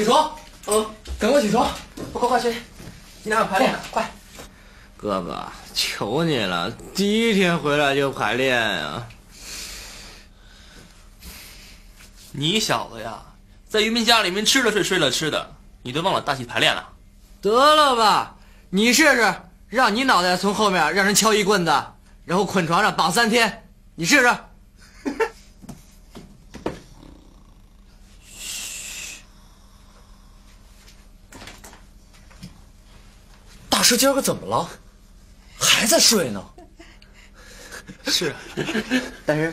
起床，嗯，赶快起床，快快去，今天还有排练呢，快！哥哥，求你了，第一天回来就排练啊！你小子呀，在渔民家里面吃了睡，睡了吃的，你都忘了大戏排练了？得了吧，你试试，让你脑袋从后面让人敲一棍子，然后捆床上绑三天，你试试。师今儿个怎么了？还在睡呢？是，大师，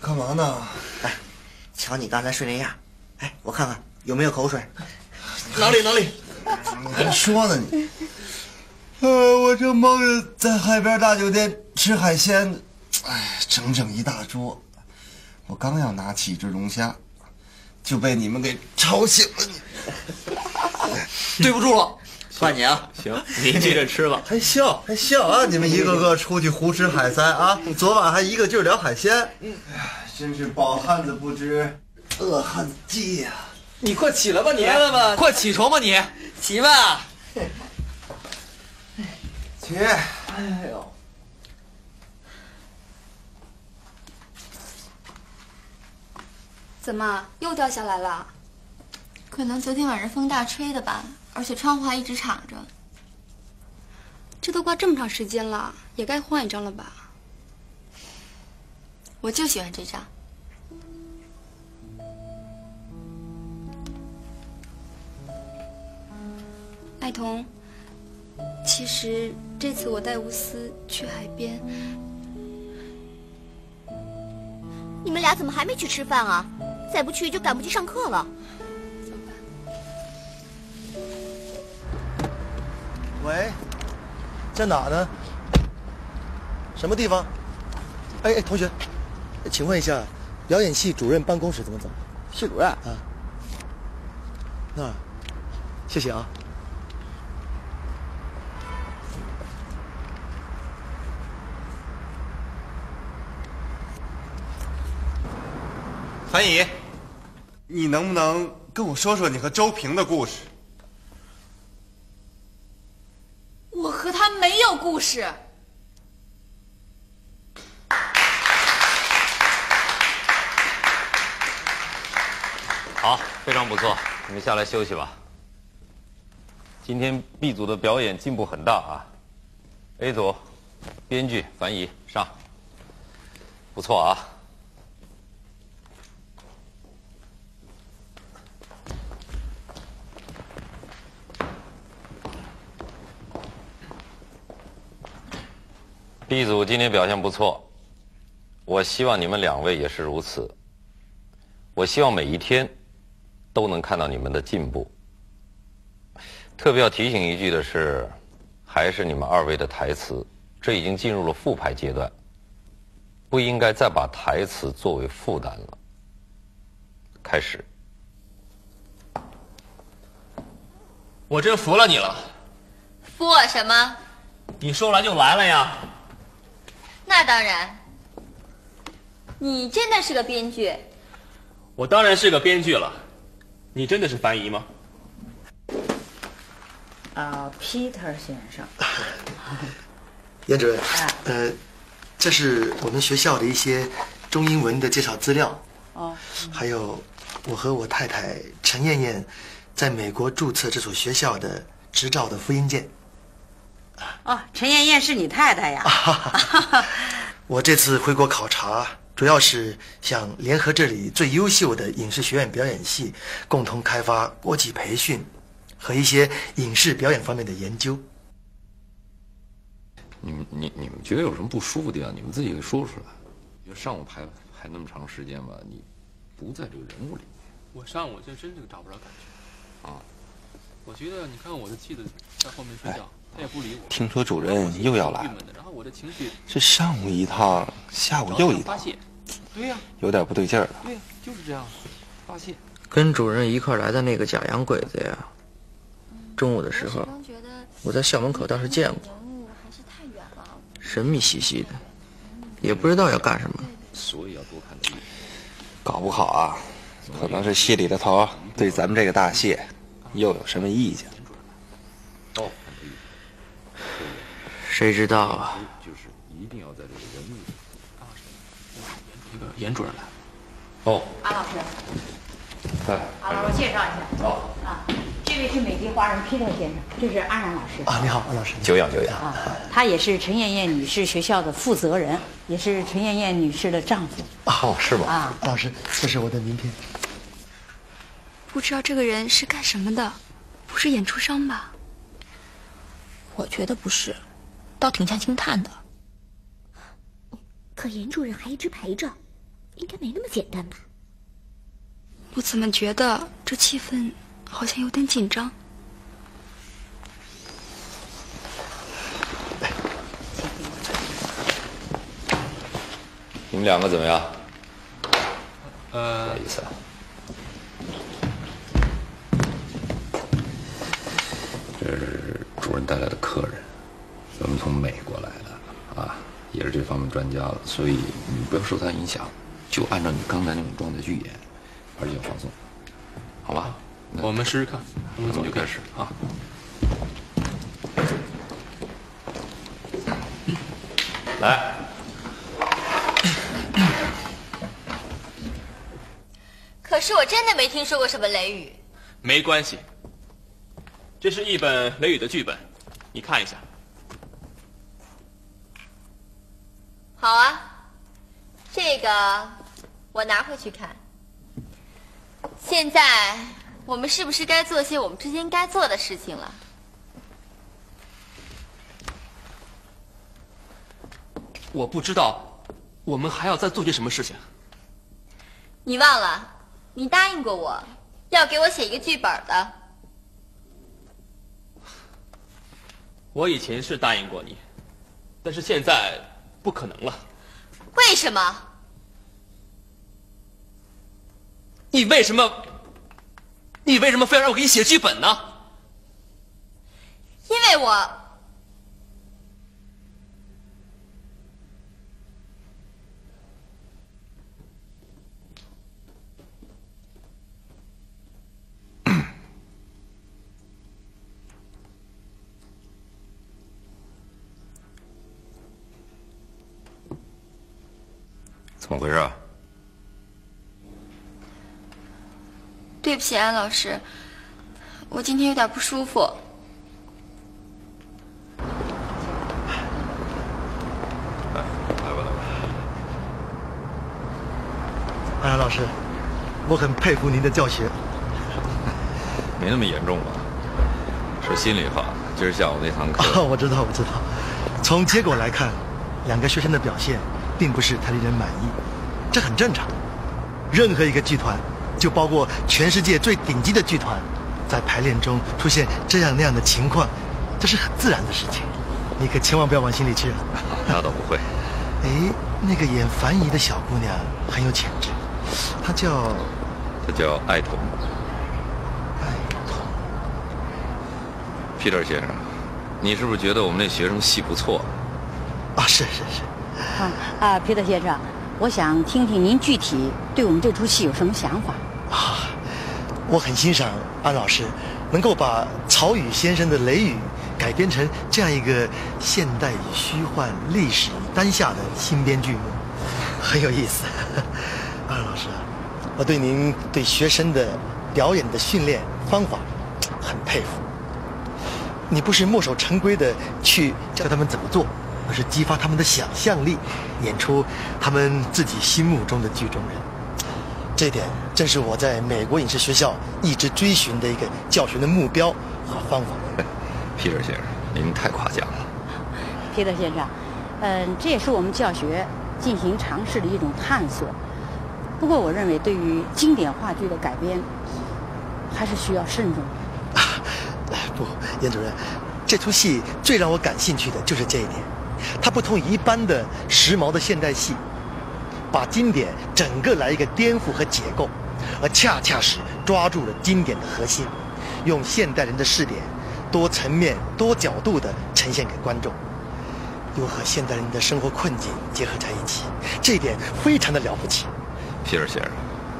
干嘛呢？哎，瞧你刚才睡那样，哎，我看看有没有口水。哪里哪里？你还说呢你？呃，我正忙着在海边大酒店吃海鲜，哎，整整一大桌。我刚要拿起一只龙虾，就被你们给吵醒了。你，对不住了，怪你啊！行，您接着吃吧。还笑还笑啊！你们一个个出去胡吃海塞啊！昨晚还一个劲儿聊海鲜。哎呀，真是饱汉子不知饿汉子饥呀！你快起来吧，你来快起床吧，你起吧。起。哎呦，怎么又掉下来了？可能昨天晚上风大吹的吧，而且窗户还一直敞着。这都挂这么长时间了，也该换一张了吧？我就喜欢这张。爱童，其实这次我带吴思去海边，你们俩怎么还没去吃饭啊？再不去就赶不及上课了。喂，在哪呢？什么地方？哎哎，同学，请问一下，表演系主任办公室怎么走？系主任啊，那儿，谢谢啊。韩姨，你能不能跟我说说你和周平的故事？我和他没有故事。好，非常不错，你们下来休息吧。今天 B 组的表演进步很大啊。A 组，编剧樊怡上，不错啊。B 组今天表现不错，我希望你们两位也是如此。我希望每一天都能看到你们的进步。特别要提醒一句的是，还是你们二位的台词，这已经进入了复排阶段，不应该再把台词作为负担了。开始，我真服了你了。服我什么？你说来就来了呀？那当然。你真的是个编剧。我当然是个编剧了。你真的是樊姨吗？啊，Peter 先生。严主任，呃，这是我们学校的一些中英文的介绍资料。哦。还有我和我太太陈艳艳在美国注册这所学校的执照的复印件。哦，陈艳艳是你太太呀？我这次回国考察，主要是想联合这里最优秀的影视学院表演系，共同开发国际培训和一些影视表演方面的研究。你们你你们觉得有什么不舒服的地方？你们自己给说出来。就上午排排那么长时间吧，你不在这个人物里面。我上午就真是找不着感觉。啊。我觉得你看我的妻子在后面睡觉。听说主任又要来这上午一趟，下午又一趟，对呀，有点不对劲儿了。对呀，就是这样，发泄。跟主任一块来的那个假洋鬼子呀，中午的时候，我在校门口倒是见过，神秘兮兮的，也不知道要干什么。所以要多看点。搞不好啊，可能是戏里的头对咱们这个大戏又有什么意见？哦，谁知道啊？就是一定要在这个人物。那个严主任来。哦，安老师，哎，好了，我介绍一下。哦，啊，这位是美籍华人 Peter 先生，这是安然老师。啊，你好，安老师。久仰久仰。啊，他也是陈艳艳女士学校的负责人，也是陈艳艳女士的丈夫。哦，是吗？啊，老师，这是我的名片。不知道这个人是干什么的，不是演出商吧？我觉得不是，倒挺像星探的。可严主任还一直陪着，应该没那么简单吧？我怎么觉得这气氛好像有点紧张？你们两个怎么样？呃，不好意思啊。这是主任带来的客人，咱们从美国来的啊，也是这方面专家了，所以你不要受他影响，就按照你刚才那种状态去演，而且要放松，好吧？我们试试看，我们从就开始啊。来，可是我真的没听说过什么雷雨。没关系，这是一本雷雨的剧本，你看一下。好啊，这个我拿回去看。现在我们是不是该做些我们之间该做的事情了？我不知道，我们还要再做些什么事情。你忘了，你答应过我，要给我写一个剧本的。我以前是答应过你，但是现在不可能了。为什么？你为什么？你为什么非要让我给你写剧本呢？因为我。怎么回事啊？对不起，安老师，我今天有点不舒服。来，来吧，来吧。安然老师，我很佩服您的教学。没那么严重吧？说心里话，今儿下午那堂课，哦，我知道，我知道。从结果来看，两个学生的表现并不是他令人满意，这很正常。任何一个剧团，就包括全世界最顶级的剧团，在排练中出现这样那样的情况，这是很自然的事情。你可千万不要往心里去了。那倒不会。哎，那个演樊姨的小姑娘很有潜质，她叫……她叫爱童。皮特先生，你是不是觉得我们那学生戏不错？啊，是是是。啊啊，皮特先生，我想听听您具体对我们这出戏有什么想法？啊，我很欣赏安老师能够把曹禺先生的《雷雨》改编成这样一个现代与虚幻、历史与当下的新编剧目，很有意思。安老师，我对您对学生的表演的训练方法很佩服。你不是墨守成规的去教他们怎么做，而是激发他们的想象力，演出他们自己心目中的剧中人。这点正是我在美国影视学校一直追寻的一个教学的目标和方法。皮特先生，您太夸奖了。皮特先生，嗯，这也是我们教学进行尝试的一种探索。不过，我认为对于经典话剧的改编，还是需要慎重。啊 不，严主任，这出戏最让我感兴趣的就是这一点，它不同于一般的时髦的现代戏，把经典整个来一个颠覆和解构，而恰恰是抓住了经典的核心，用现代人的视点，多层面、多角度的呈现给观众，又和现代人的生活困境结合在一起，这一点非常的了不起。皮尔先生，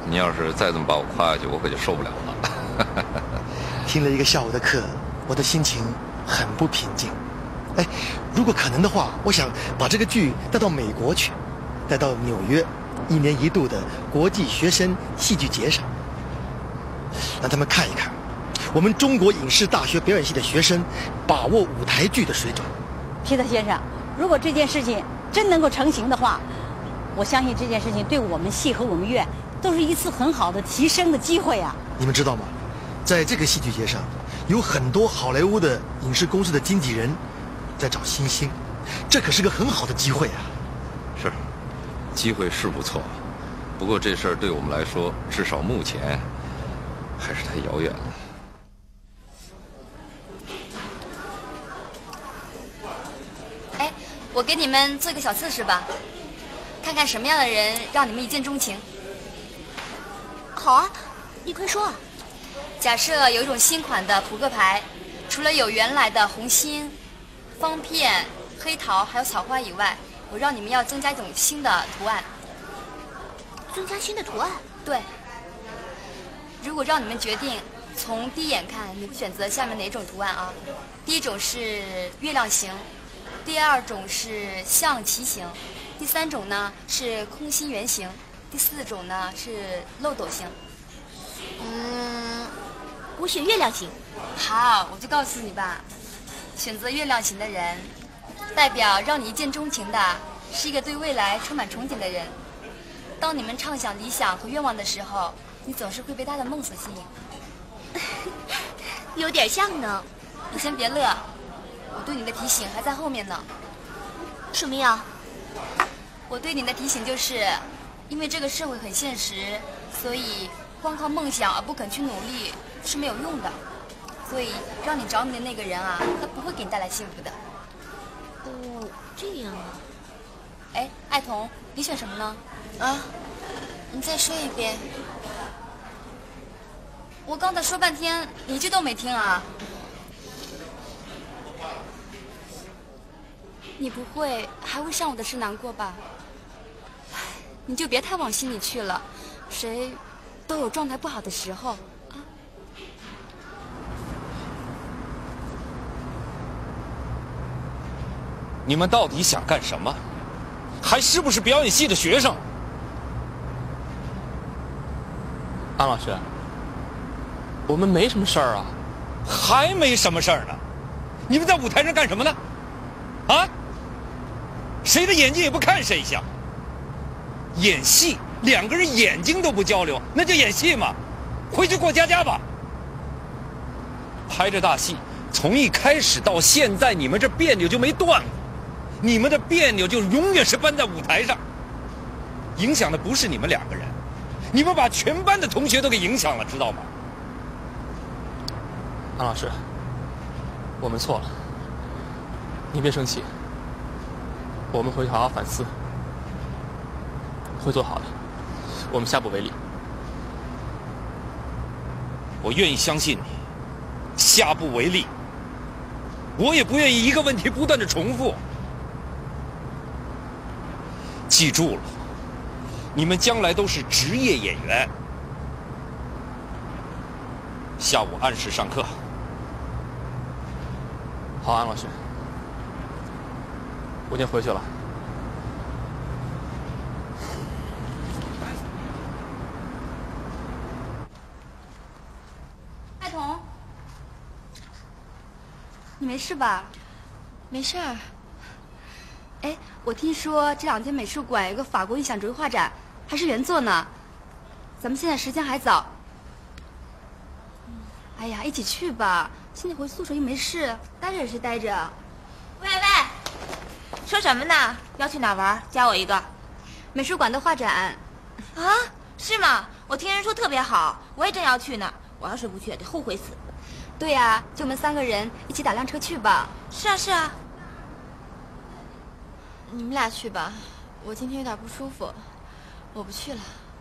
你要是再这么把我夸下去，我可就受不了了。听了一个下午的课，我的心情很不平静。哎，如果可能的话，我想把这个剧带到美国去，带到纽约一年一度的国际学生戏剧节上，让他们看一看我们中国影视大学表演系的学生把握舞台剧的水准。皮特先生，如果这件事情真能够成型的话，我相信这件事情对我们系和我们院都是一次很好的提升的机会啊！你们知道吗？在这个戏剧节上，有很多好莱坞的影视公司的经纪人在找新星，这可是个很好的机会啊！是，机会是不错，不过这事儿对我们来说，至少目前还是太遥远了。哎，我给你们做一个小测试吧。看看什么样的人让你们一见钟情？好啊，你快说。假设有一种新款的扑克牌，除了有原来的红心、方片、黑桃还有草花以外，我让你们要增加一种新的图案。增加新的图案？对。如果让你们决定，从第一眼看，你会选择下面哪种图案啊？第一种是月亮形，第二种是象棋形。第三种呢是空心圆形，第四种呢是漏斗形。嗯，我选月亮形。好，我就告诉你吧，选择月亮型的人，代表让你一见钟情的是一个对未来充满憧憬的人。当你们畅想理想和愿望的时候，你总是会被他的梦所吸引。有点像呢。你先别乐，我对你的提醒还在后面呢。什么呀？我对你的提醒就是，因为这个社会很现实，所以光靠梦想而不肯去努力是没有用的。所以让你着迷的那个人啊，他不会给你带来幸福的。哦，这样啊。哎，爱童，你选什么呢？啊？你再说一遍。我刚才说半天，你一句都没听啊。你不会还为上午的事难过吧？你就别太往心里去了，谁都有状态不好的时候你们到底想干什么？还是不是表演系的学生？安老师，我们没什么事儿啊。还没什么事儿呢？你们在舞台上干什么呢？啊？谁的眼睛也不看谁一下。演戏，两个人眼睛都不交流，那叫演戏吗？回去过家家吧。拍着大戏，从一开始到现在，你们这别扭就没断过。你们的别扭就永远是搬在舞台上，影响的不是你们两个人，你们把全班的同学都给影响了，知道吗？安老师，我们错了，你别生气。我们回去好好反思，会做好的。我们下不为例。我愿意相信你，下不为例。我也不愿意一个问题不断的重复。记住了，你们将来都是职业演员。下午按时上课。好，安老师。我先回去了。爱童，你没事吧？没事儿。哎，我听说这两天美术馆有个法国印象主义画展，还是原作呢。咱们现在时间还早。哎呀，一起去吧。现在回宿舍又没事，待着也是待着。喂喂。说什么呢？要去哪玩？加我一个。美术馆的画展。啊？是吗？我听人说特别好，我也正要去呢。我要是不去，得后悔死。对呀，就我们三个人一起打辆车去吧。是啊，是啊。你们俩去吧，我今天有点不舒服，我不去了，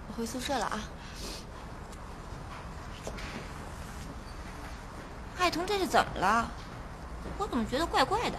我回宿舍了啊。爱童这是怎么了？我怎么觉得怪怪的？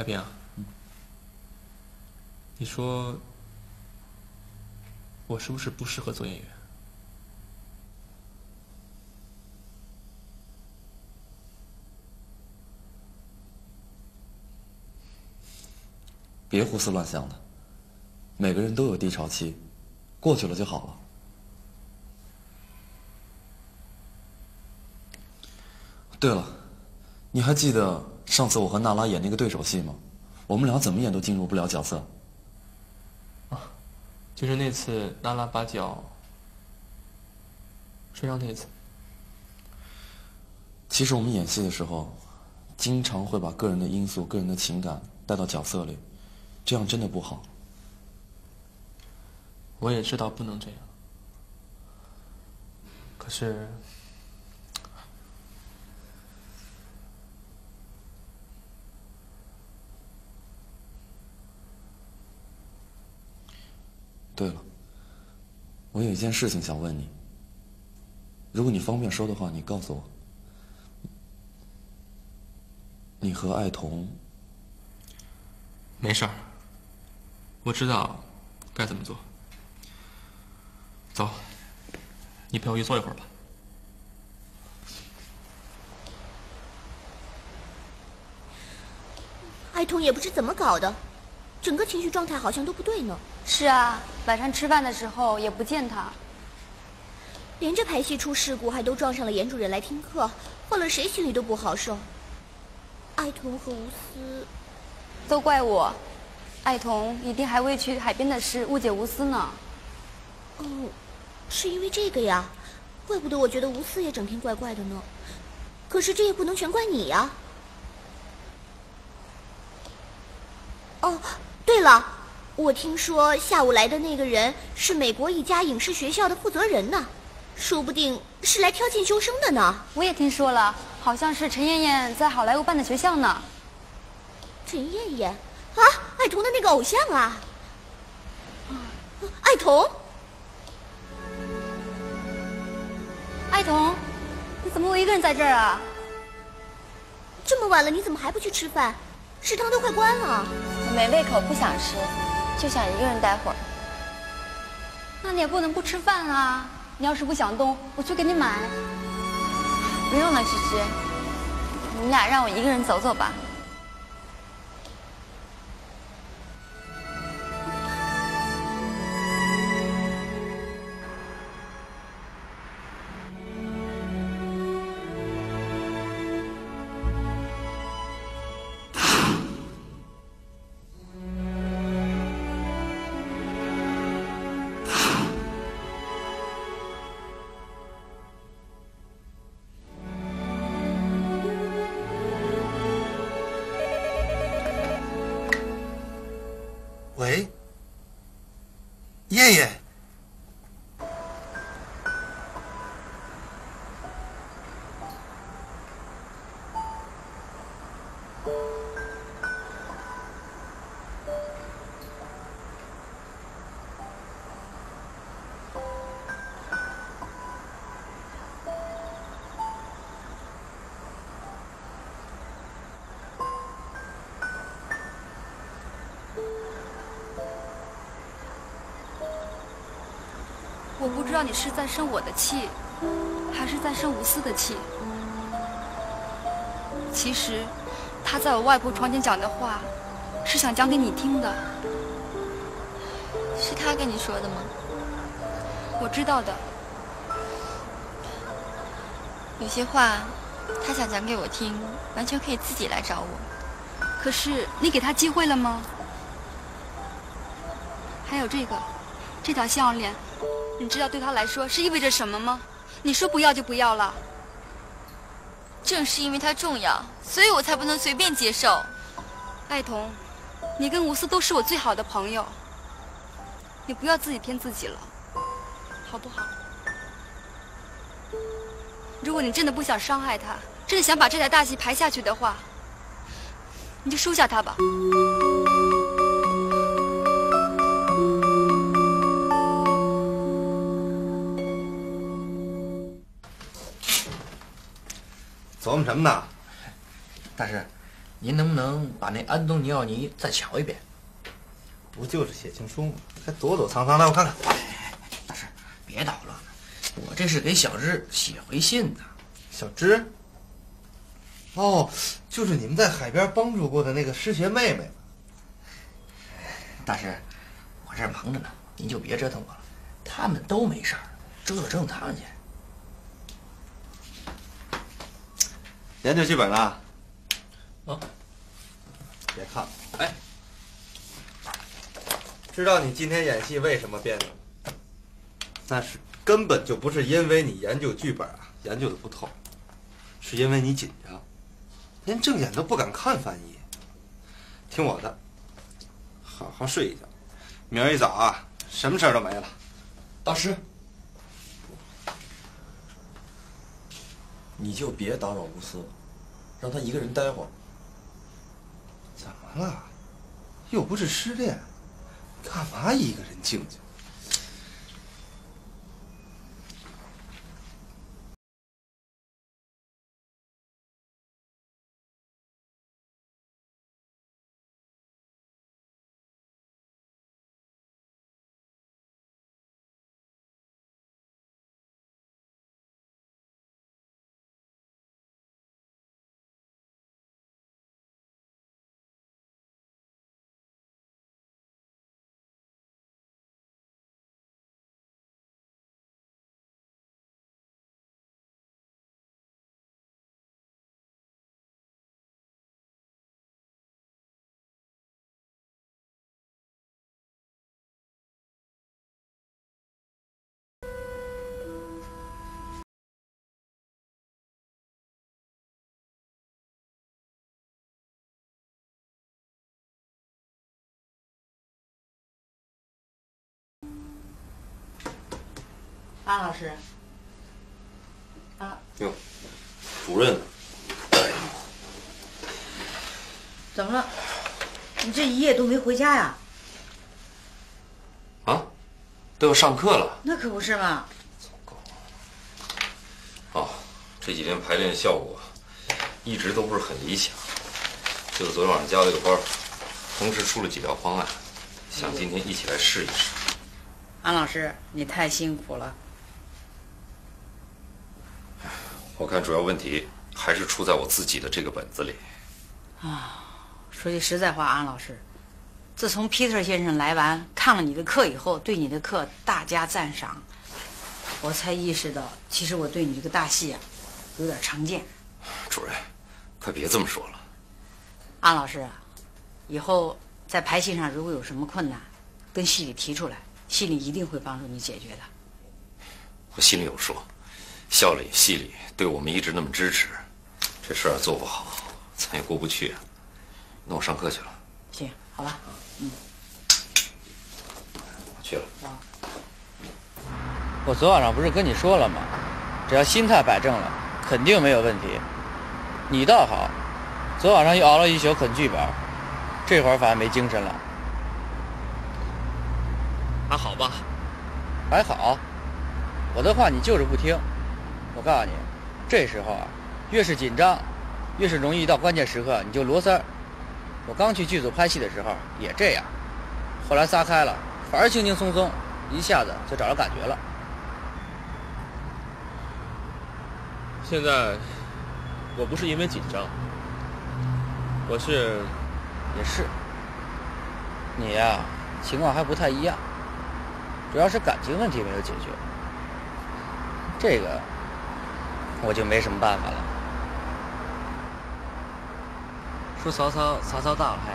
海平啊，你说我是不是不适合做演员？别胡思乱想的，每个人都有低潮期，过去了就好了。对了，你还记得上次我和娜拉演那个对手戏吗？我们俩怎么演都进入不了角色。啊，就是那次娜拉把脚摔伤那次。其实我们演戏的时候，经常会把个人的因素、个人的情感带到角色里，这样真的不好。我也知道不能这样，可是。对了，我有一件事情想问你。如果你方便说的话，你告诉我，你和爱童没事儿，我知道该怎么做。走，你陪我去坐一会儿吧。爱童也不知怎么搞的。整个情绪状态好像都不对呢。是啊，晚上吃饭的时候也不见他。连着排戏出事故，还都撞上了严主任来听课，换了谁心里都不好受。爱童和吴思，都怪我。爱童一定还为去海边的事误解吴思呢。哦，是因为这个呀？怪不得我觉得吴思也整天怪怪的呢。可是这也不能全怪你呀。哦。对了，我听说下午来的那个人是美国一家影视学校的负责人呢，说不定是来挑进修生的呢。我也听说了，好像是陈燕燕在好莱坞办的学校呢。陈燕燕，啊，爱童的那个偶像啊。爱童，爱童，你怎么我一个人在这儿啊？这么晚了，你怎么还不去吃饭？食堂都快关了。没胃口，不想吃，就想一个人待会儿。那你也不能不吃饭啊！你要是不想动，我去给你买。不用了，芝芝，你俩让我一个人走走吧。不知道你是在生我的气，还是在生吴思的气。其实，他在我外婆床前讲的话，是想讲给你听的。是他跟你说的吗？我知道的。有些话，他想讲给我听，完全可以自己来找我。可是你给他机会了吗？还有这个，这条项链。你知道对他来说是意味着什么吗？你说不要就不要了。正是因为他重要，所以我才不能随便接受。爱童，你跟吴思都是我最好的朋友，你不要自己骗自己了，好不好？如果你真的不想伤害他，真的想把这台大戏排下去的话，你就收下他吧。琢磨什么呢？大师，您能不能把那安东尼奥尼再瞧一遍？不就是写情书吗？还躲躲藏藏，来我看看。大师，别捣乱了，我这是给小芝写回信呢。小芝？哦，就是你们在海边帮助过的那个失学妹妹。大师，我这忙着呢，您就别折腾我了。他们都没事儿，折腾折腾他们去。研究剧本呢？啊？别看了，哎，知道你今天演戏为什么变的？那是根本就不是因为你研究剧本啊，研究的不透，是因为你紧张，连正眼都不敢看翻译。听我的，好好睡一觉，明儿一早啊，什么事儿都没了。大师，你就别打扰吴思了，让他一个人待会儿。怎么了？又不是失恋，干嘛一个人静静？安老师，啊，哟，主任，怎么了？你这一夜都没回家呀？啊，都要上课了。那可不是嘛。哦，这几天排练效果一直都不是很理想，就是昨天晚上加了个班，同时出了几条方案，想今天一起来试一试。安老师，你太辛苦了。我看主要问题还是出在我自己的这个本子里。啊，说句实在话，安老师，自从皮特先生来完看了你的课以后，对你的课大加赞赏，我才意识到，其实我对你这个大戏啊，有点成见。主任，快别这么说了。安老师，以后在排戏上如果有什么困难，跟戏里提出来，戏里一定会帮助你解决的。我心里有数，校里、系里对我们一直那么支持，这事儿做不好，咱也过不去啊。那我上课去了。行，好吧，嗯，我去了。我昨晚上不是跟你说了吗？只要心态摆正了，肯定没有问题。你倒好，昨晚上又熬了一宿啃剧本，这会儿反而没精神了。还好吧？还好。我的话你就是不听。我告诉你，这时候啊，越是紧张，越是容易到关键时刻你就罗三儿。我刚去剧组拍戏的时候也这样，后来撒开了，反而轻轻松松，一下子就找着感觉了。现在我不是因为紧张，我是也是你呀、情况还不太一样，主要是感情问题没有解决，这个我就没什么办法了。说曹操，曹操到了还。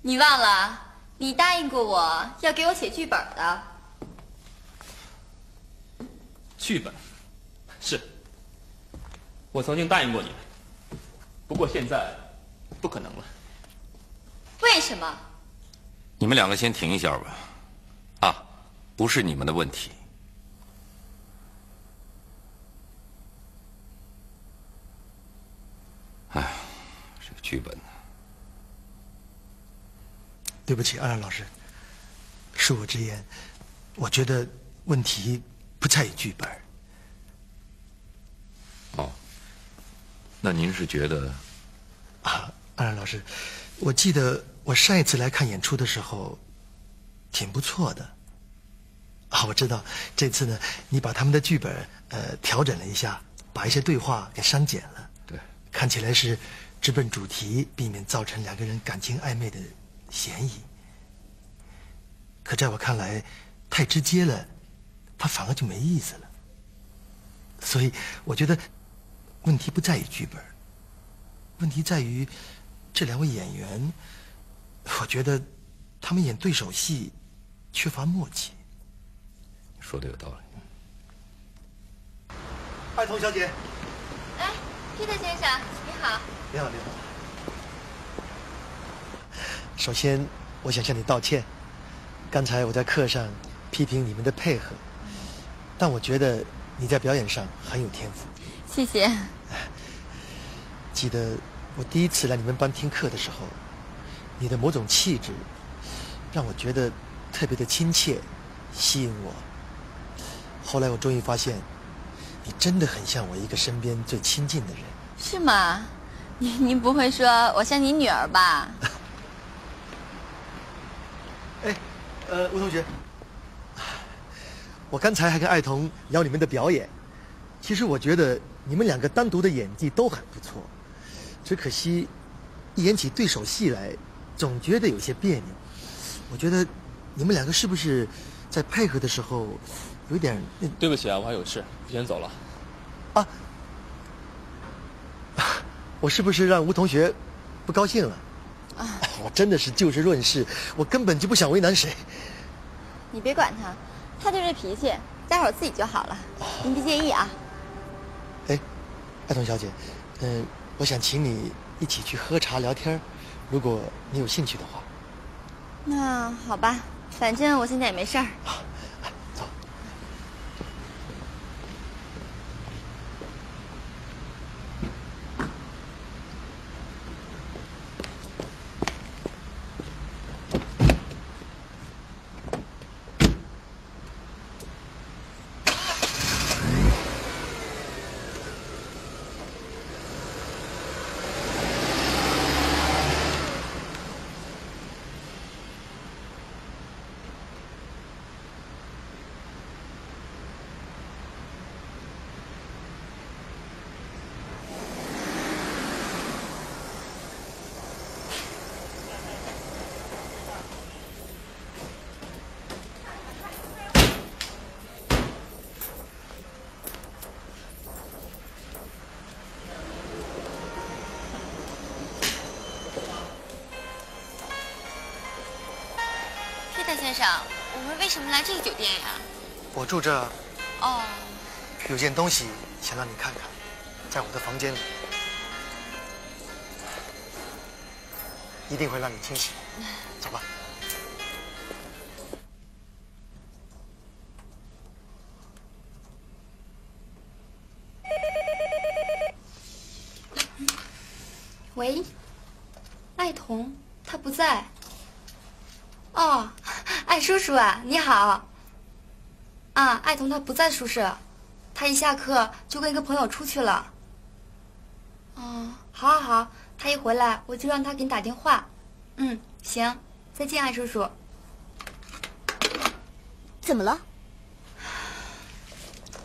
你忘了，你答应过我要给我写剧本的。剧本，是，我曾经答应过你，不过现在不可能了。为什么？你们两个先停一下吧。啊，不是你们的问题。哎，这个剧本呢？对不起，安然老师，恕我直言，我觉得问题不在于剧本。哦，那您是觉得？啊，安然老师，我记得我上一次来看演出的时候，挺不错的。啊，我知道这次呢，你把他们的剧本呃调整了一下，把一些对话给删减了。对，看起来是直奔主题，避免造成两个人感情暧昧的。嫌疑，可在我看来，太直接了，它反而就没意思了。所以我觉得，问题不在于剧本，问题在于这两位演员。我觉得他们演对手戏缺乏默契。说的有道理。爱童小姐，哎，皮特先生，你好。你好，你好。首先，我想向你道歉。刚才我在课上批评你们的配合，但我觉得你在表演上很有天赋。谢谢。记得我第一次来你们班听课的时候，你的某种气质让我觉得特别的亲切，吸引我。后来我终于发现，你真的很像我一个身边最亲近的人。是吗？您您不会说我像你女儿吧？哎，呃，吴同学，我刚才还跟爱童聊你们的表演。其实我觉得你们两个单独的演技都很不错，只可惜一演起对手戏来，总觉得有些别扭。我觉得你们两个是不是在配合的时候有点……对不起啊，我还有事，我先走了。啊，我是不是让吴同学不高兴了？啊，我真的是就事论事，我根本就不想为难谁。你别管他，他就这脾气，待会儿自己就好了。您别介意啊。哎，爱童小姐，嗯，我想请你一起去喝茶聊天，如果你有兴趣的话。那好吧，反正我现在也没事儿。走。戴先生，我们为什么来这个酒店呀？我住这。哦。有件东西想让你看看，在我的房间里，一定会让你惊喜。走吧。喂，爱童，他不在。哦，艾叔叔啊，你好。啊，爱童他不在宿舍，他一下课就跟一个朋友出去了。哦，好，好，好，他一回来我就让他给你打电话。嗯，行，再见，艾叔叔。怎么了？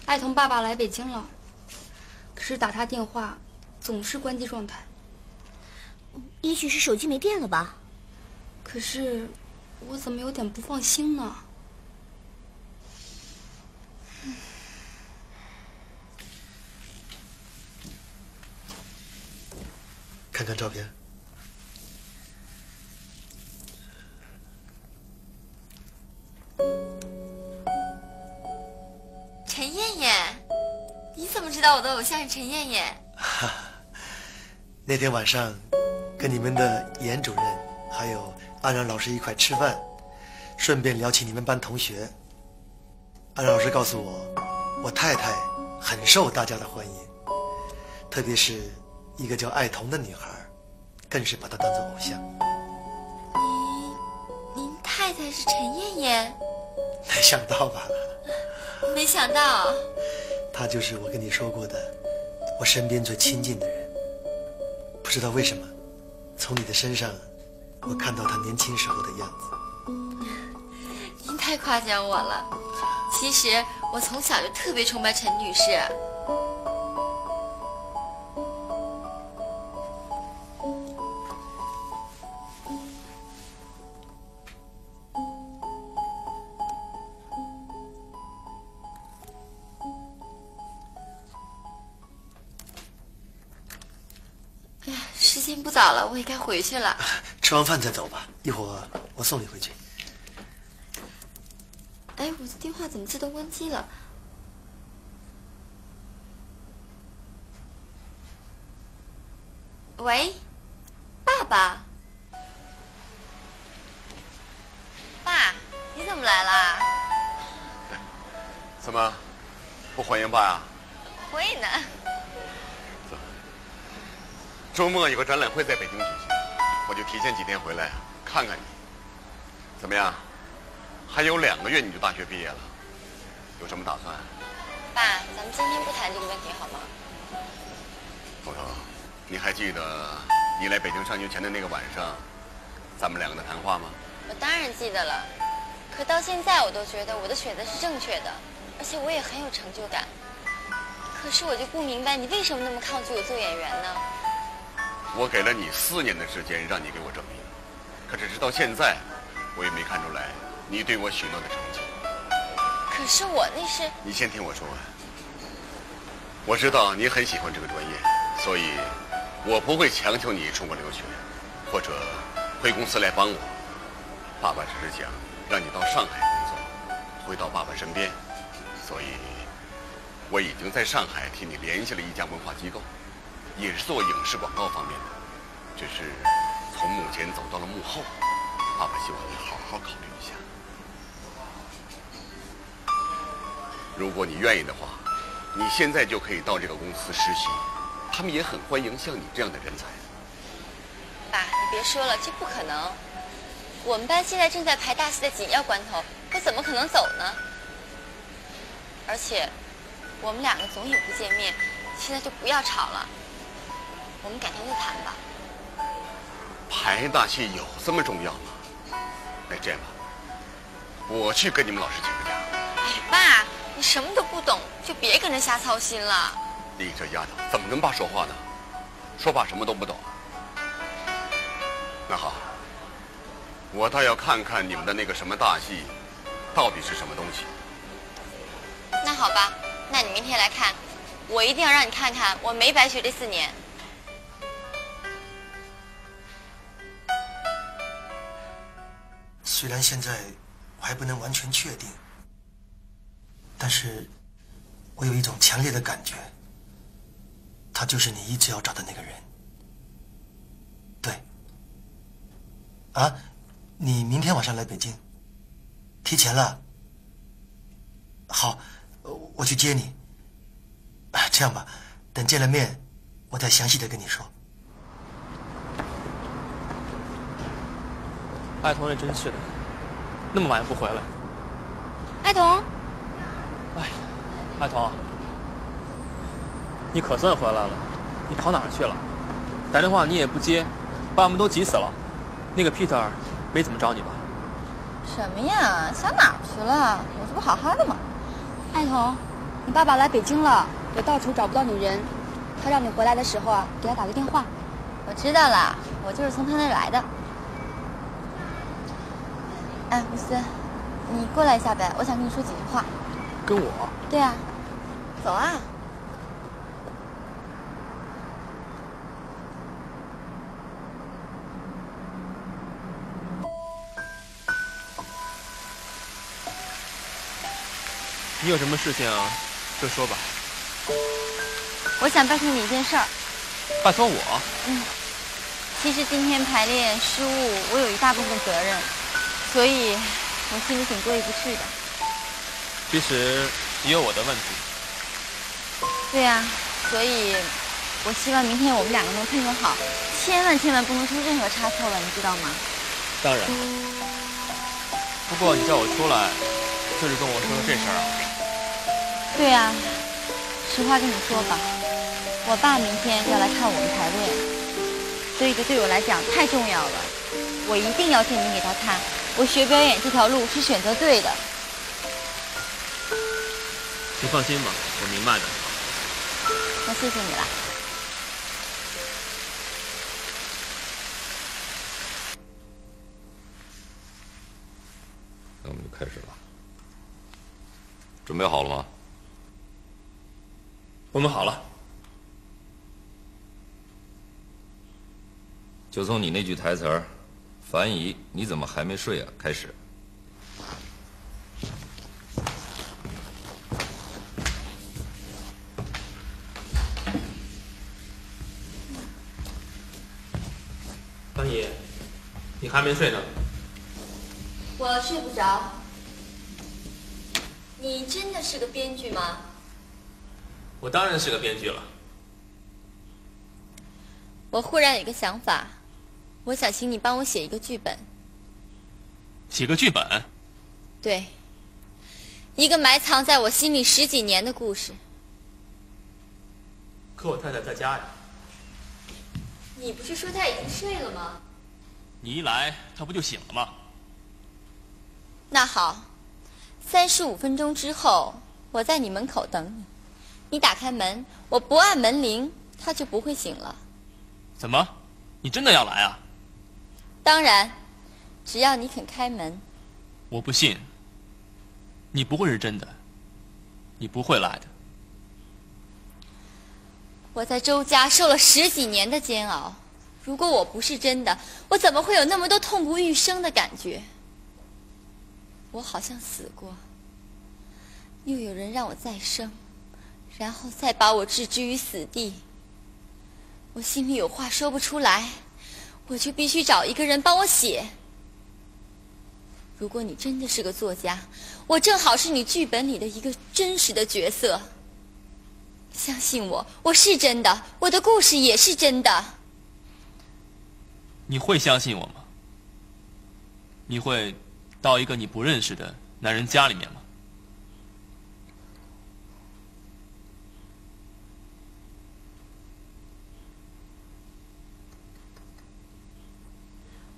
爱童爸爸来北京了，可是打他电话总是关机状态。也许是手机没电了吧。可是。我怎么有点不放心呢？看看照片。陈燕燕，你怎么知道我的偶像是陈燕燕？那天晚上，跟你们的严主任还有。安然老师一块吃饭，顺便聊起你们班同学，安然老师告诉我，我太太很受大家的欢迎，特别是一个叫爱童的女孩，更是把她当做偶像。您您太太是陈燕燕？没想到吧？没想到。她就是我跟你说过的，我身边最亲近的人。不知道为什么，从你的身上，我看到他年轻时候的样子。您太夸奖我了。其实我从小就特别崇拜陈女士。哎呀，时间不早了，我也该回去了。吃完饭再走吧，一会儿我送你回去。哎，我的电话怎么自动关机了？喂，爸爸，爸，你怎么来啦？怎么，不欢迎爸呀？会呢。周末有个展览会在北京举行，我就提前几天回来看看你。怎么样？还有两个月你就大学毕业了，有什么打算？爸，咱们今天不谈这个问题好吗？头头，你还记得你来北京上学前的那个晚上，咱们两个的谈话吗？我当然记得了，可到现在我都觉得我的选择是正确的，而且我也很有成就感。可是我就不明白你为什么那么抗拒我做演员呢？我给了你四年的时间让你给我证明，可是直到现在，我也没看出来。你对我许诺的成绩，可是我那是……你先听我说完。我知道你很喜欢这个专业，所以，我不会强求你出国留学，或者回公司来帮我。爸爸只是想让你到上海工作，回到爸爸身边，所以，我已经在上海替你联系了一家文化机构，也是做影视广告方面的，只是从幕前走到了幕后。爸爸希望你好好考虑一下。如果你愿意的话，你现在就可以到这个公司实习，他们也很欢迎像你这样的人才。爸，你别说了，这不可能。我们班现在正在排大戏的紧要关头，我怎么可能走呢？而且，我们两个总也不见面，现在就不要吵了，我们改天再谈吧。排大戏有这么重要吗？那，这样吧，我去跟你们老师请个假。哎，爸。你什么都不懂，就别跟着瞎操心了。你这丫头怎么跟爸说话呢？说爸什么都不懂。那好，我倒要看看你们的那个什么大戏，到底是什么东西。那好吧，那你明天来看，我一定要让你看看我没白学这四年。虽然现在我还不能完全确定。但是，我有一种强烈的感觉，他就是你一直要找的那个人。对。啊，你明天晚上来北京？提前了。好，我去接你。这样吧，等见了面，我再详细的跟你说。爱童也真是的，那么晚也不回来。爱童。哎，爱童，你可算回来了，你跑哪儿去了？打电话你也不接，把我们都急死了。那个 Peter 没怎么找你吧？什么呀，想哪儿去了？我这不好好的吗？爱童，你爸爸来北京了，我到处找不到你人，他让你回来的时候啊，给他打个电话。我知道了，我就是从他那儿来的。哎，吴思，你过来一下呗，我想跟你说几句话。跟我？对啊，走啊！你有什么事情就说吧。我想拜托你一件事儿。拜托我？嗯。其实今天排练失误，我有一大部分责任，所以我心里挺过意不去的。其实也有我的问题。对呀，所以，我希望明天我们两个能配合好，千万千万不能出任何差错了，你知道吗？当然。不过你叫我出来，就是跟我说说这事儿啊。对呀，实话跟你说吧，我爸明天要来看我们排练，所以这对我来讲太重要了，我一定要证明给他看，我学表演这条路是选择对的。你放心吧，我明白的。那谢谢你了。那我们就开始了。准备好了吗？我们好了。就从你那句台词儿，“樊姨，你怎么还没睡啊？”开始。樊姨，你还没睡呢。我睡不着。你真的是个编剧吗？我当然是个编剧了。我忽然有一个想法，我想请你帮我写一个剧本。写个剧本？对，一个埋藏在我心里十几年的故事。可我太太在家呀。你不是说她已经睡了吗？你一来，她不就醒了吗？那好，三十五分钟之后，我在你门口等你。你打开门，我不按门铃，她就不会醒了。怎么？你真的要来啊？当然，只要你肯开门。我不信。你不会是真的，你不会来的。我在周家受了十几年的煎熬，如果我不是真的，我怎么会有那么多痛不欲生的感觉？我好像死过，又有人让我再生，然后再把我置之于死地。我心里有话说不出来，我就必须找一个人帮我写。如果你真的是个作家，我正好是你剧本里的一个真实的角色。相信我，我是真的，我的故事也是真的。你会相信我吗？你会到一个你不认识的男人家里面吗？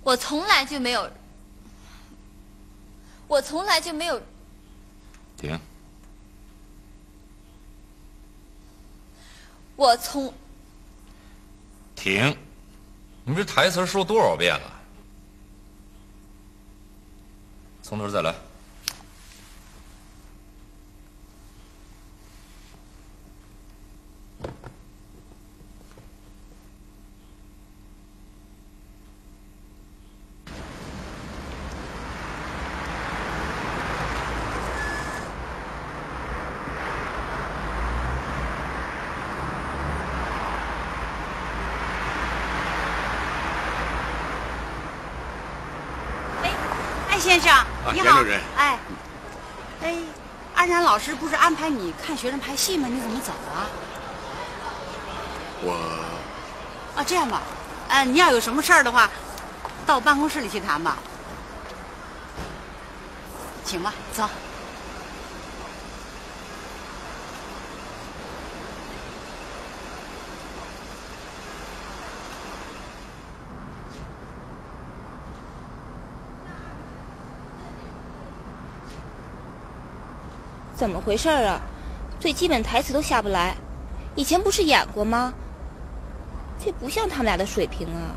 我从来就没有，我从来就没有。停。我从。停！你这台词说多少遍了？从头再来。艾先生，你好严主任。哎，哎，师不是安排你看学生拍戏吗？你怎么走了？我啊，这样吧，呃，你要有什么事儿的话，到办公室里去谈吧。请吧，走。怎么回事啊？最基本台词都下不来，以前不是演过吗？这不像他们俩的水平啊！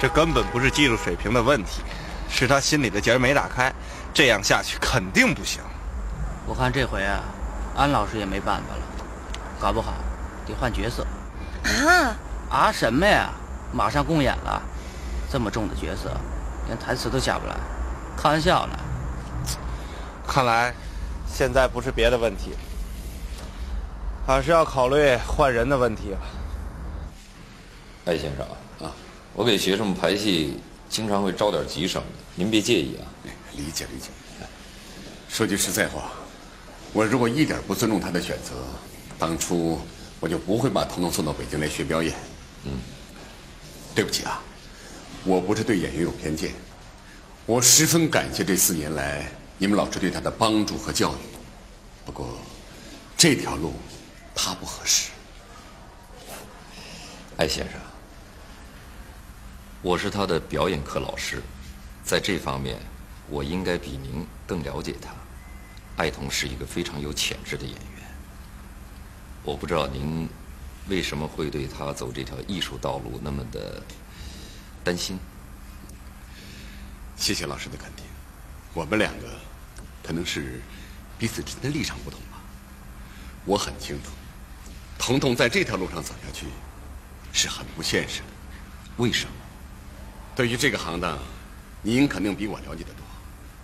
这根本不是技术水平的问题，是他心里的结没打开，这样下去肯定不行。我看这回啊，安老师也没办法了，搞不好得换角色。啊？啊什么呀？马上公演了，这么重的角色，连台词都下不来，开玩笑呢。看来。现在不是别的问题，而是要考虑换人的问题了。艾先生啊，我给学生们排戏，经常会招点急生的，您别介意啊。理解理解。说句实在话，我如果一点不尊重他的选择，当初我就不会把彤彤送到北京来学表演。嗯，对不起啊，我不是对演员有偏见，我十分感谢这四年来你们老师对他的帮助和教育。不过，这条路他不合适。艾先生，我是他的表演课老师，在这方面，我应该比您更了解他。艾童是一个非常有潜质的演员，我不知道您为什么会对他走这条艺术道路那么的担心。谢谢老师的肯定，我们两个可能是彼此之间的立场不同吧。我很清楚，彤彤在这条路上走下去是很不现实的。为什么？对于这个行当，您肯定比我了解的多。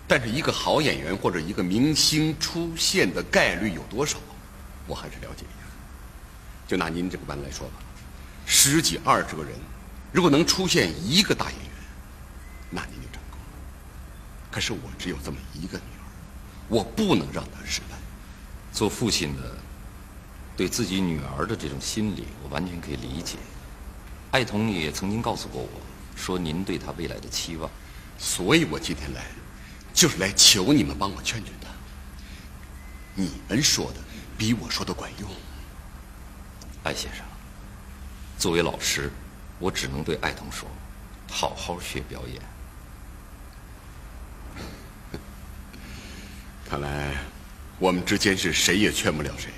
但是一个好演员或者一个明星出现的概率有多少，我还是了解一下。就拿您这个班来说吧，十几二十个人，如果能出现一个大演员，那您就成功了。可是我只有这么一个女儿，我不能让她失败。做父亲的，对自己女儿的这种心理，我完全可以理解。艾童也曾经告诉过我，说您对她未来的期望，所以我今天来。就是来求你们帮我劝劝他。你们说的比我说的管用，艾先生。作为老师，我只能对艾童说：好好学表演。看来我们之间是谁也劝不了谁。